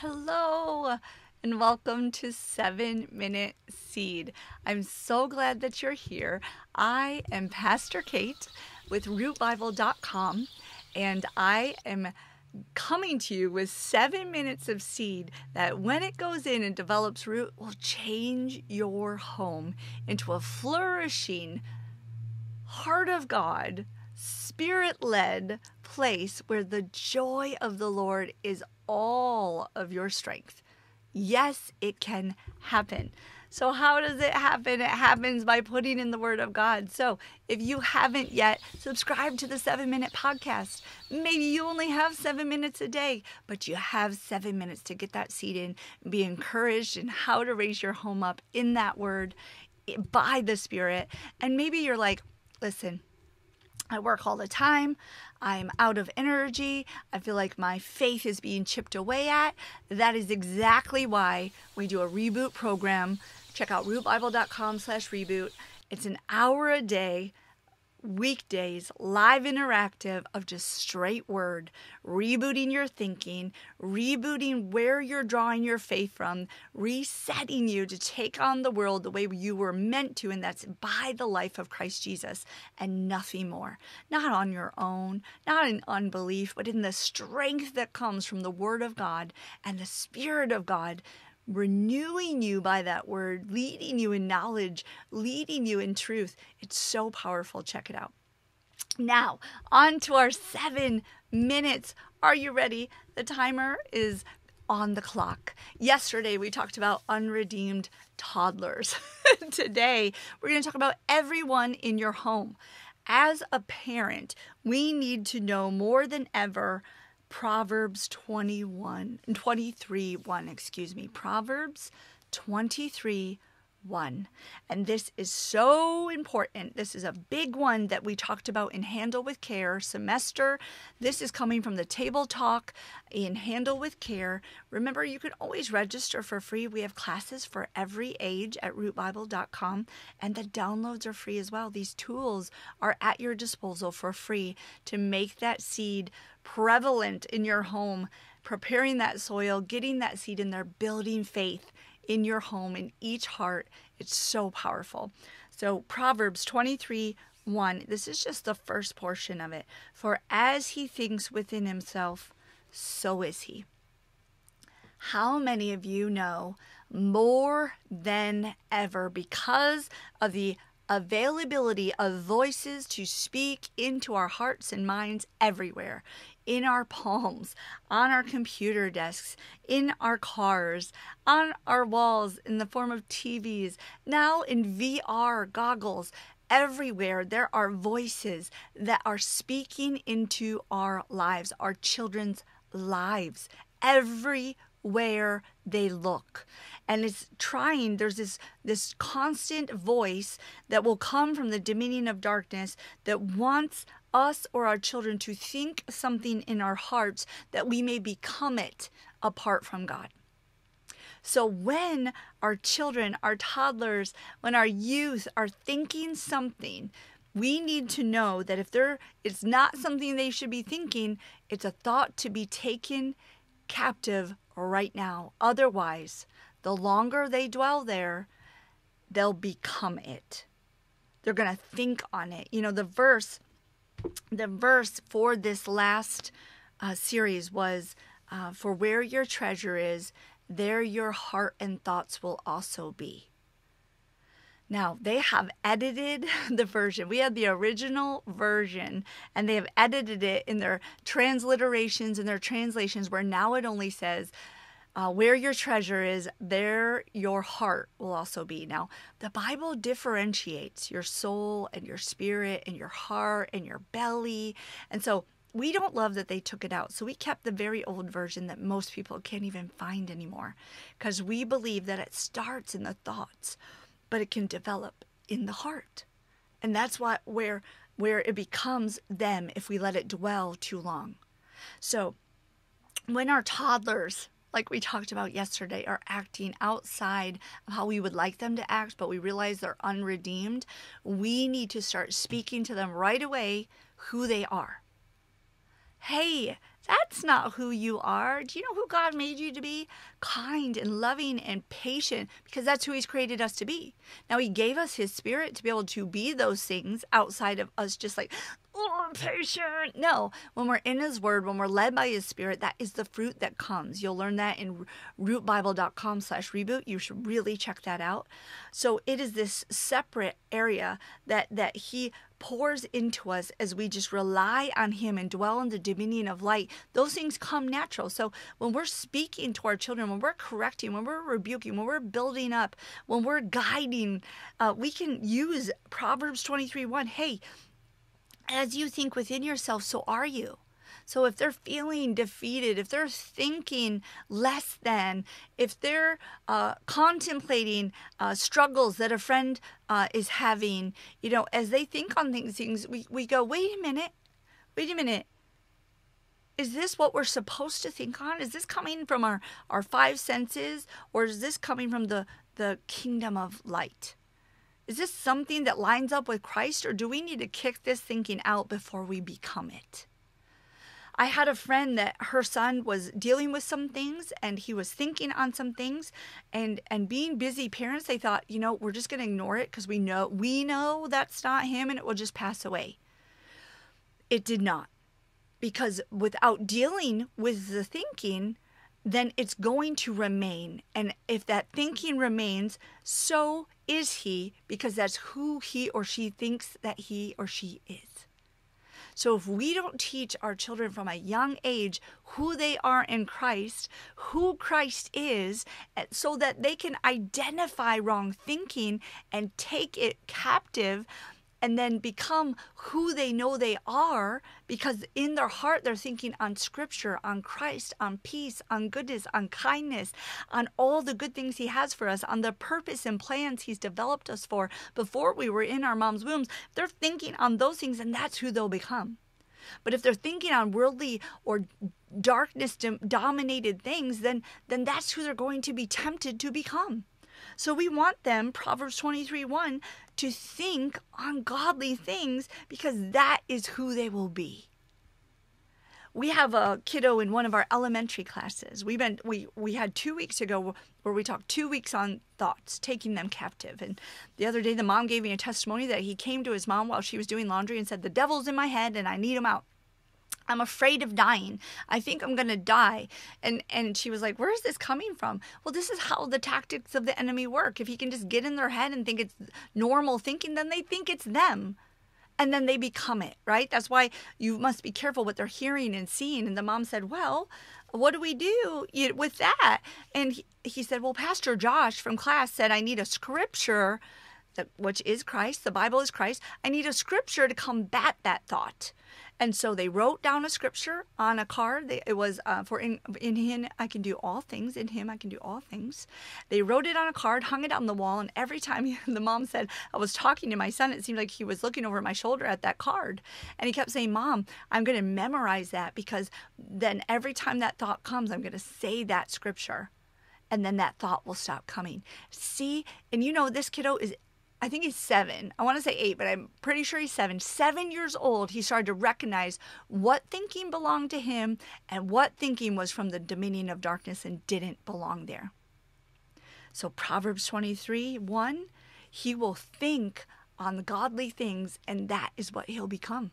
Hello, and welcome to 7 Minute Seed. I'm so glad that you're here. I am Pastor Katie with rootbible.com, and I am coming to you with seven minutes of seed that, when it goes in and develops root, will change your home into a flourishing heart of God, spirit led place where the joy of the Lord is all of your strength. Yes, it can happen. So, how does it happen? It happens by putting in the Word of God. So, if you haven't yet, subscribe to the seven minute podcast. Maybe you only have seven minutes a day, but you have seven minutes to get that seed in, be encouraged in how to raise your home up in that Word by the Spirit. And maybe you're like, listen, I work all the time. I'm out of energy. I feel like my faith is being chipped away at. That is exactly why we do a reboot program check out rootbible.com slash reboot. It's an hour a day, weekdays, live interactive of just straight word, rebooting your thinking, rebooting where you're drawing your faith from, resetting you to take on the world the way you were meant to, and that's by the life of Christ Jesus and nothing more. Not on your own, not in unbelief, but in the strength that comes from the Word of God and the Spirit of God renewing you by that word, leading you in knowledge, leading you in truth. It's so powerful. Check it out. Now, on to our seven minutes. Are you ready? The timer is on the clock. Yesterday, we talked about unredeemed toddlers. Today, we're going to talk about everyone in your home. As a parent, we need to know more than ever Proverbs 21, 23, 1, excuse me. Proverbs 23, 1. And this is so important. This is a big one that we talked about in Handle with Care semester. This is coming from the table talk in Handle with Care. Remember, you can always register for free. We have classes for every age at rootbible.com, and the downloads are free as well. These tools are at your disposal for free to make that seed prevalent in your home, preparing that soil, getting that seed in there, building faith in your home, in each heart. It's so powerful. So, Proverbs 23 1, this is just the first portion of it. For as he thinks within himself, so is he. How many of you know more than ever because of the availability of voices to speak into our hearts and minds everywhere in our palms, on our computer desks, in our cars, on our walls in the form of TVs, now in VR goggles. Everywhere there are voices that are speaking into our lives, our children's lives. Every where they look. And it's trying there's this this constant voice that will come from the dominion of darkness that wants us or our children to think something in our hearts that we may become it apart from God. So when our children our toddlers when our youth are thinking something we need to know that if they're it's not something they should be thinking it's a thought to be taken captive right now. Otherwise, the longer they dwell there, they'll become it. They're going to think on it. You know, the verse the verse for this last uh, series was uh, for where your treasure is, there your heart and thoughts will also be. Now, they have edited the version. We had the original version, and they have edited it in their transliterations and their translations, where now it only says, uh, where your treasure is, there your heart will also be. Now, the Bible differentiates your soul and your spirit and your heart and your belly. And so we don't love that they took it out. So we kept the very old version that most people can't even find anymore because we believe that it starts in the thoughts but it can develop in the heart. And that's what where where it becomes them if we let it dwell too long. So when our toddlers like we talked about yesterday, are acting outside of how we would like them to act, but we realize they're unredeemed, we need to start speaking to them right away who they are. Hey, That's not who you are. Do you know who God made you to be? Kind and loving and patient because that's who He's created us to be. Now, He gave us His Spirit to be able to be those things outside of us just like, patient. No, when we're in His Word, when we're led by His Spirit, that is the fruit that comes. You'll learn that in rootbible.com slash reboot. You should really check that out. So it is this separate area that, that He pours into us as we just rely on Him and dwell in the dominion of light, those things come natural. So when we're speaking to our children, when we're correcting, when we're rebuking, when we're building up, when we're guiding, uh, we can use Proverbs 23 1. Hey, as you think within yourself, so are you. So if they're feeling defeated, if they're thinking less than, if they're uh, contemplating uh, struggles that a friend uh, is having, you know, as they think on things, things we, we go, wait a minute, wait a minute. Is this what we're supposed to think on? Is this coming from our, our five senses or is this coming from the, the kingdom of light? Is this something that lines up with Christ or do we need to kick this thinking out before we become it? I had a friend that her son was dealing with some things and he was thinking on some things and and being busy parents they thought, you know, we're just going to ignore it because we know we know that's not him and it will just pass away. It did not. Because without dealing with the thinking, then it's going to remain. And if that thinking remains, so is he because that's who he or she thinks that he or she is. So if we don't teach our children from a young age who they are in Christ, who Christ is, so that they can identify wrong thinking and take it captive, and then become who they know they are because in their heart they're thinking on scripture, on Christ, on peace, on goodness, on kindness, on all the good things He has for us, on the purpose and plans He's developed us for before we were in our mom's wombs. They're thinking on those things, and that's who they'll become. But if they're thinking on worldly or darkness dominated things, then then that's who they're going to be tempted to become. So we want them, Proverbs 23 1, to think on godly things because that is who they will be. We have a kiddo in one of our elementary classes. We've been we we had two weeks ago where we talked two weeks on thoughts, taking them captive. And the other day the mom gave me a testimony that he came to his mom while she was doing laundry and said, The devil's in my head and I need him out. I'm afraid of dying. I think I'm going to die. And and she was like, "Where is this coming from?" Well, this is how the tactics of the enemy work. If he can just get in their head and think it's normal thinking, then they think it's them. And then they become it, right? That's why you must be careful what they're hearing and seeing. And the mom said, "Well, what do we do with that?" And he, he said, "Well, Pastor Josh from class said I need a scripture which is Christ, the Bible is Christ. I need a scripture to combat that thought." And so they wrote down a scripture on a card. They, it was uh, for in, in him I can do all things. In him I can do all things. They wrote it on a card, hung it on the wall, and every time he, the mom said I was talking to my son, it seemed like he was looking over my shoulder at that card, and he kept saying, "Mom, I'm going to memorize that because then every time that thought comes, I'm going to say that scripture." And then that thought will stop coming. See, and you know, this kiddo is I think he's seven. I want to say eight, but I'm pretty sure he's seven. Seven years old, he started to recognize what thinking belonged to him and what thinking was from the dominion of darkness and didn't belong there. So, Proverbs 23 1, he will think on godly things, and that is what he'll become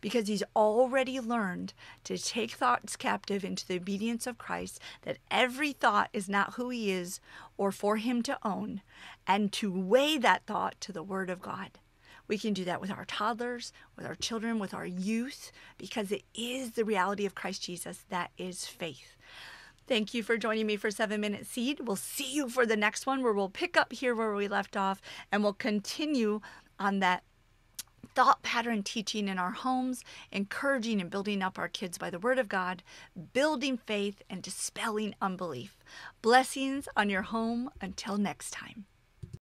because he's already learned to take thoughts captive into the obedience of Christ, that every thought is not who he is or for him to own, and to weigh that thought to the Word of God. We can do that with our toddlers, with our children, with our youth, because it is the reality of Christ Jesus that is faith. Thank you for joining me for 7 Minute Seed. We'll see you for the next one where we'll pick up here where we left off and we'll continue on that thought pattern teaching in our homes, encouraging and building up our kids by the Word of God, building faith, and dispelling unbelief. Blessings on your home until next time.